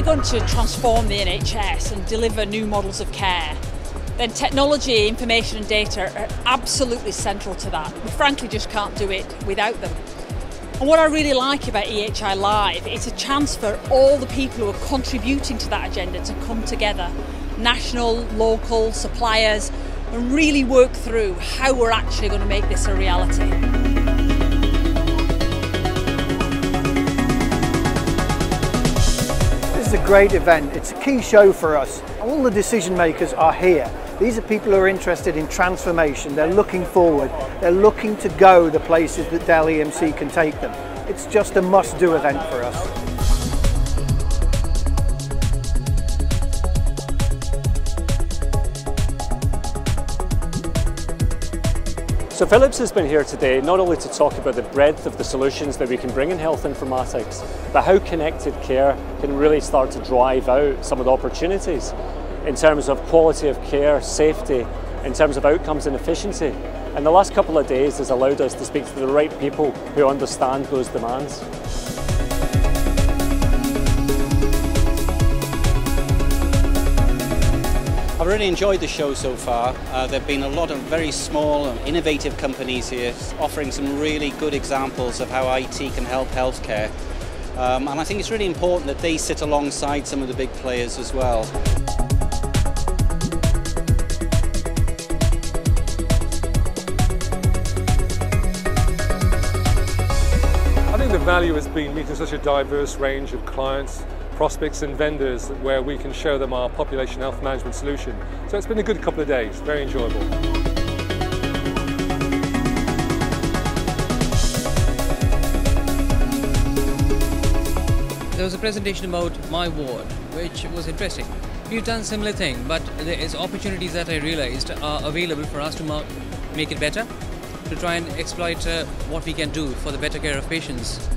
want to transform the NHS and deliver new models of care, then technology, information and data are absolutely central to that. We frankly just can't do it without them. And what I really like about EHI Live, it's a chance for all the people who are contributing to that agenda to come together, national, local, suppliers, and really work through how we're actually going to make this a reality. A great event. It's a key show for us. All the decision makers are here. These are people who are interested in transformation. They're looking forward. They're looking to go the places that Dell EMC can take them. It's just a must-do event for us. So Philips has been here today not only to talk about the breadth of the solutions that we can bring in health informatics, but how connected care can really start to drive out some of the opportunities in terms of quality of care, safety, in terms of outcomes and efficiency. And the last couple of days has allowed us to speak to the right people who understand those demands. I've really enjoyed the show so far. Uh, there have been a lot of very small and innovative companies here offering some really good examples of how IT can help healthcare. Um, and I think it's really important that they sit alongside some of the big players as well. I think the value has been meeting such a diverse range of clients prospects and vendors where we can show them our population health management solution. So it's been a good couple of days, very enjoyable. There was a presentation about my ward, which was interesting. We've done similar thing, but there is opportunities that I realized are available for us to make it better, to try and exploit uh, what we can do for the better care of patients.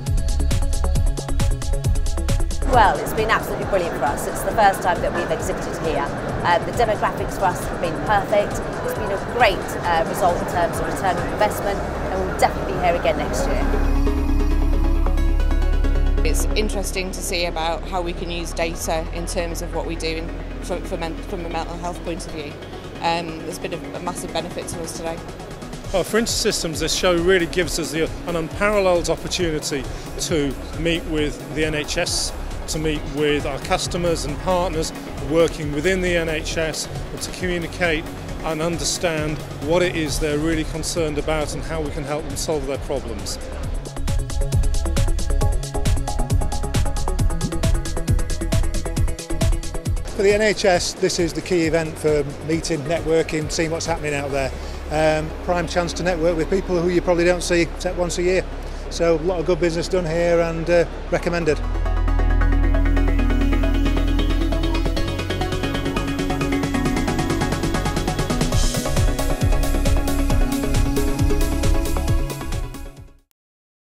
Well, it's been absolutely brilliant for us. It's the first time that we've exhibited here. Um, the demographics for us have been perfect. It's been a great uh, result in terms of return on investment, and we'll definitely be here again next year. It's interesting to see about how we can use data in terms of what we do in, from, from, from a mental health point of view. Um, there's been a, a massive benefit to us today. Well, for InterSystems, this show really gives us the, an unparalleled opportunity to meet with the NHS to meet with our customers and partners working within the NHS and to communicate and understand what it is they're really concerned about and how we can help them solve their problems. For the NHS, this is the key event for meeting, networking, seeing what's happening out there. Um, prime chance to network with people who you probably don't see except once a year. So a lot of good business done here and uh, recommended.